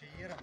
cheira.